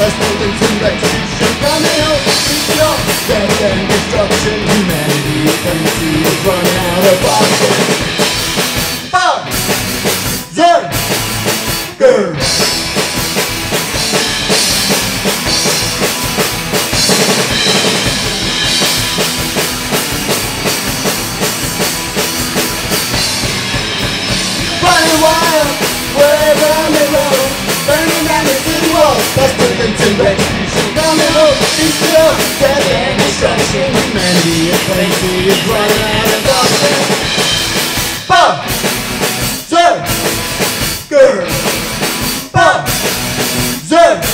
pestilence and retribution coming out. Feast on death and destruction. Humanity is running out of options. Running wild, wherever I given to retribution Coming up, it's still death and destruction Humanity is crazy, it's running out of options Bob! Zer! Girl! Bob! Zer!